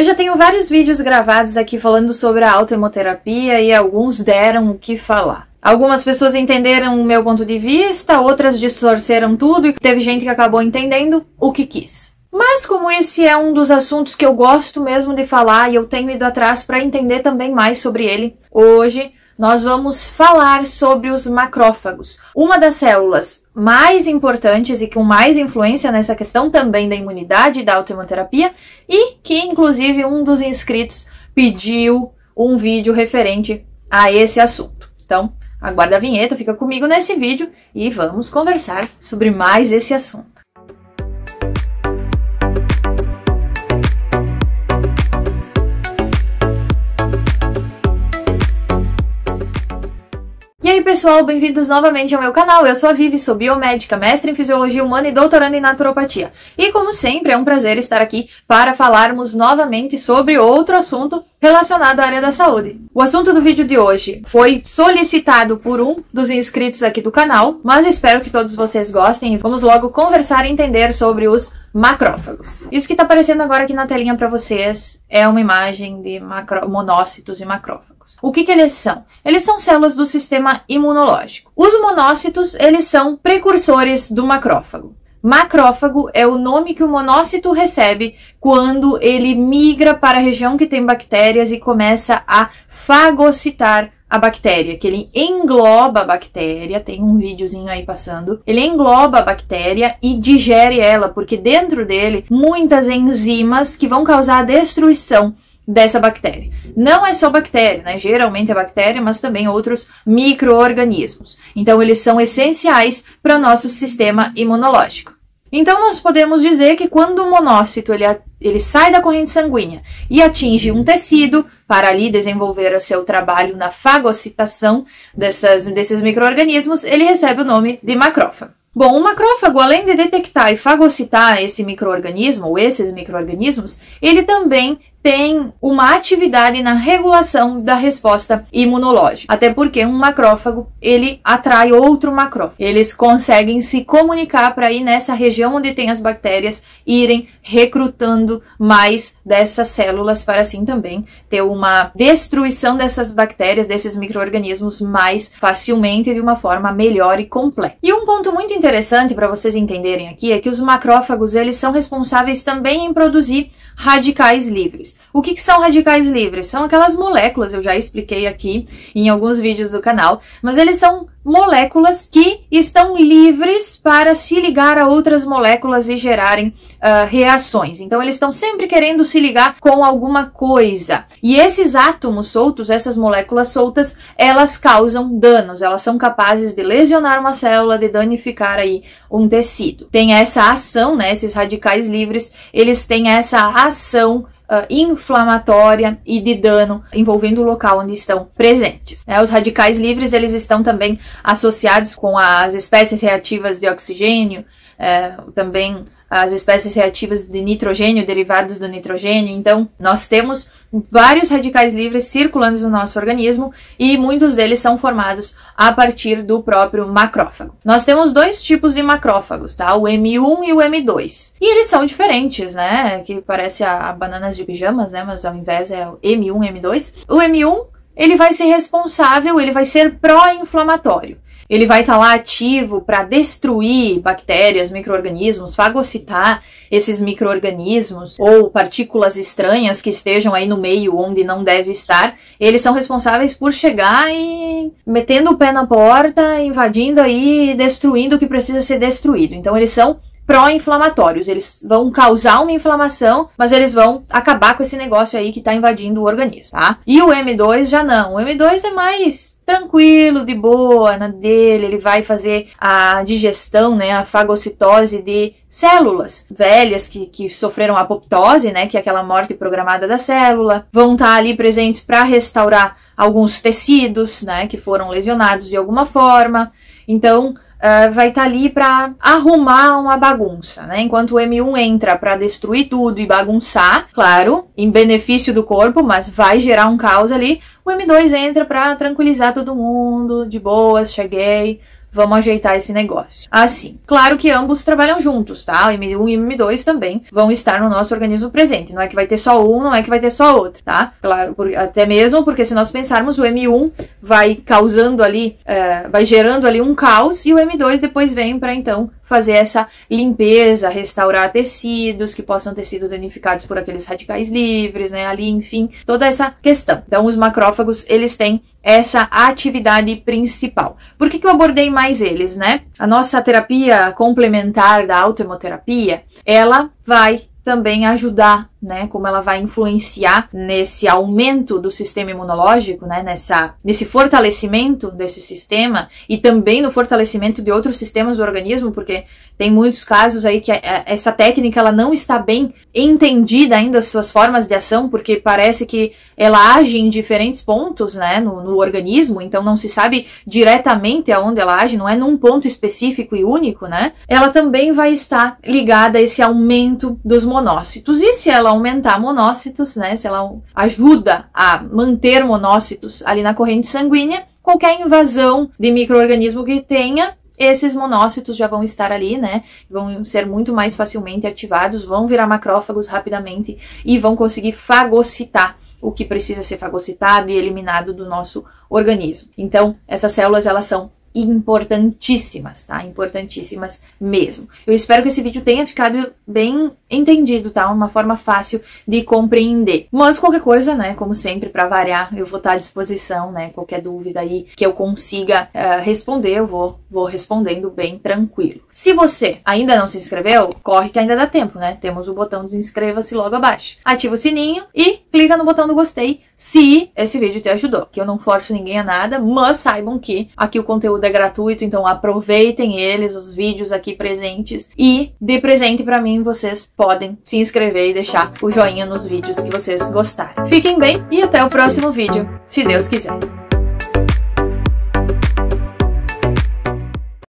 Eu já tenho vários vídeos gravados aqui falando sobre a autoemoterapia e alguns deram o que falar. Algumas pessoas entenderam o meu ponto de vista, outras distorceram tudo e teve gente que acabou entendendo o que quis. Mas como esse é um dos assuntos que eu gosto mesmo de falar e eu tenho ido atrás para entender também mais sobre ele, hoje nós vamos falar sobre os macrófagos, uma das células mais importantes e com mais influência nessa questão também da imunidade e da autoimunoterapia, e que inclusive um dos inscritos pediu um vídeo referente a esse assunto. Então, aguarda a vinheta, fica comigo nesse vídeo e vamos conversar sobre mais esse assunto. Pessoal, bem-vindos novamente ao meu canal. Eu sou a Vivi, sou biomédica, mestre em fisiologia humana e doutoranda em naturopatia. E como sempre, é um prazer estar aqui para falarmos novamente sobre outro assunto relacionado à área da saúde. O assunto do vídeo de hoje foi solicitado por um dos inscritos aqui do canal, mas espero que todos vocês gostem e vamos logo conversar e entender sobre os macrófagos. Isso que está aparecendo agora aqui na telinha para vocês é uma imagem de monócitos e macrófagos. O que, que eles são? Eles são células do sistema imunológico. Os monócitos, eles são precursores do macrófago. Macrófago é o nome que o monócito recebe quando ele migra para a região que tem bactérias e começa a fagocitar a bactéria, que ele engloba a bactéria, tem um videozinho aí passando, ele engloba a bactéria e digere ela, porque dentro dele muitas enzimas que vão causar a destruição dessa bactéria. Não é só bactéria, né? Geralmente é bactéria, mas também outros micro-organismos. Então, eles são essenciais para nosso sistema imunológico. Então, nós podemos dizer que quando o monócito ele, ele sai da corrente sanguínea e atinge um tecido, para ali desenvolver o seu trabalho na fagocitação dessas, desses micro-organismos, ele recebe o nome de macrófago. Bom, o macrófago, além de detectar e fagocitar esse microorganismo ou esses microorganismos, ele também tem uma atividade na regulação da resposta imunológica. Até porque um macrófago, ele atrai outro macrófago. Eles conseguem se comunicar para ir nessa região onde tem as bactérias irem recrutando mais dessas células para assim também ter uma destruição dessas bactérias, desses microorganismos mais facilmente de uma forma melhor e completa. E um ponto muito interessante para vocês entenderem aqui é que os macrófagos, eles são responsáveis também em produzir radicais livres. O que, que, são radicais livres? São aquelas moléculas, eu já expliquei aqui em alguns vídeos do canal, mas eles são moléculas que estão livres para se ligar a outras moléculas e gerarem uh, reações. Então, eles estão sempre querendo se ligar com alguma coisa. E esses átomos soltos, essas moléculas soltas, elas causam danos, elas são capazes de lesionar uma célula, de danificar aí um tecido. Tem essa ação, né? Esses radicais livres, eles têm essa ação uh, inflamatória e de dano envolvendo o local onde estão presentes. É, os radicais livres eles estão também associados com as espécies reativas de oxigênio, é, também as espécies reativas de nitrogênio, derivados do nitrogênio. Então, nós temos vários radicais livres circulando no nosso organismo e muitos deles são formados a partir do próprio macrófago. Nós temos dois tipos de macrófagos, tá? O M1 e o M2. E eles são diferentes, né? Que parece a, a bananas de pijamas, né? Mas ao invés é o M1 M2. O M1 ele vai ser responsável, ele vai ser pró-inflamatório ele vai estar tá lá ativo para destruir bactérias, micro-organismos, fagocitar esses micro-organismos ou partículas estranhas que estejam aí no meio onde não deve estar. Eles são responsáveis por chegar e metendo o pé na porta, invadindo aí, destruindo o que precisa ser destruído. Então eles são pró-inflamatórios. Eles vão causar uma inflamação, mas eles vão acabar com esse negócio aí que está invadindo o organismo, tá? E o M2 já não. O M2 é mais tranquilo, de boa, na dele, ele vai fazer a digestão, né, a fagocitose de células velhas que, que sofreram apoptose, né, que é aquela morte programada da célula, vão estar tá ali presentes para restaurar alguns tecidos, né, que foram lesionados de alguma forma. Então, uh, vai estar tá ali para arrumar uma bagunça, né? Enquanto o M1 entra para destruir tudo e bagunçar, claro, em benefício do corpo, mas vai gerar um caos ali. O M2 entra para tranquilizar todo mundo, de boas, cheguei, vamos ajeitar esse negócio. Assim, claro que ambos trabalham juntos, tá? O M1 e o M2 também vão estar no nosso organismo presente. Não é que vai ter só um, não é que vai ter só outro, tá? Claro, por, até mesmo porque se nós pensarmos, o M1 vai causando ali, é, vai gerando ali um caos e o M2 depois vem para então fazer essa limpeza, restaurar tecidos que possam ter sido danificados por aqueles radicais livres, né? Ali, enfim, toda essa questão. Então, os macrófagos, eles têm essa atividade principal. Por que, que eu abordei mais eles, né? A nossa terapia complementar da autoemoterapia, ela vai também ajudar né, como ela vai influenciar nesse aumento do sistema imunológico, né, nessa, nesse fortalecimento desse sistema e também no fortalecimento de outros sistemas do organismo, porque tem muitos casos aí que essa técnica ela não está bem entendida ainda as suas formas de ação, porque parece que ela age em diferentes pontos, né, no, no organismo, então não se sabe diretamente aonde ela age, não é num ponto específico e único, né? Ela também vai estar ligada a esse aumento dos monócitos. E se ela aumentar monócitos, né? Se ela ajuda a manter monócitos ali na corrente sanguínea, qualquer invasão de microorganismo que tenha, esses monócitos já vão estar ali, né? Vão ser muito mais facilmente ativados, vão virar macrófagos rapidamente e vão conseguir fagocitar o que precisa ser fagocitado e eliminado do nosso organismo. Então, essas células elas são importantíssimas, tá? Importantíssimas mesmo. Eu espero que esse vídeo tenha ficado bem entendido, tá? Uma forma fácil de compreender. Mas qualquer coisa, né? Como sempre, para variar, eu vou estar à disposição, né? Qualquer dúvida aí que eu consiga uh, responder, eu vou, vou respondendo bem tranquilo. Se você ainda não se inscreveu, corre que ainda dá tempo, né? Temos o botão de inscreva-se logo abaixo. Ativa o sininho e clica no botão do gostei se esse vídeo te ajudou. Que eu não forço ninguém a nada, mas saibam que aqui o conteúdo é gratuito, então aproveitem eles, os vídeos aqui presentes e de presente para mim vocês podem se inscrever e deixar o joinha nos vídeos que vocês gostarem. Fiquem bem e até o próximo vídeo, se Deus quiser.